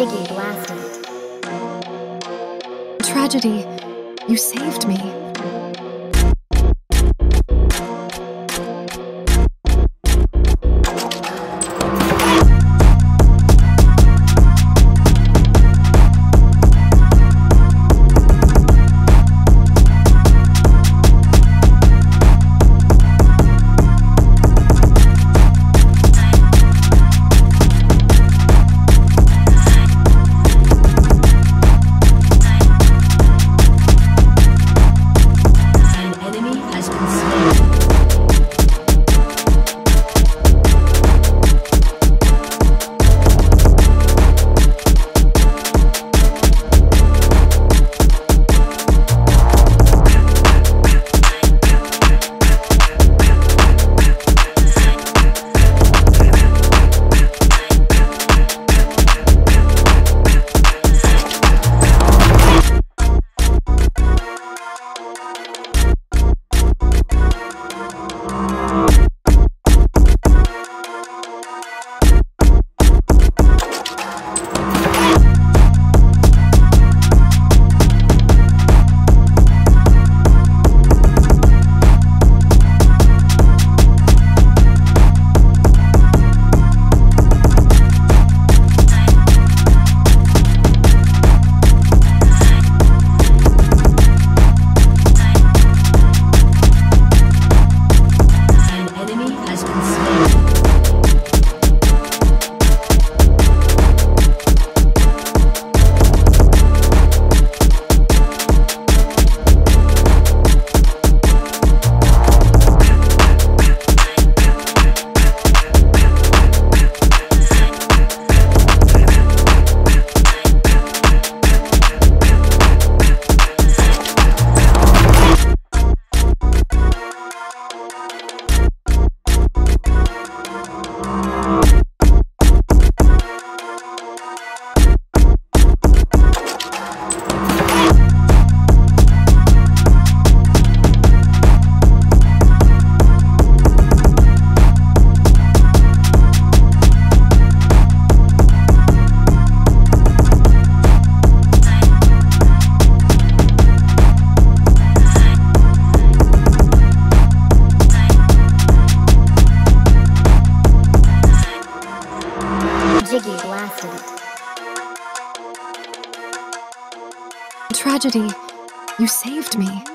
Jiggy blasted. Tragedy, you saved me. Tragedy, you saved me.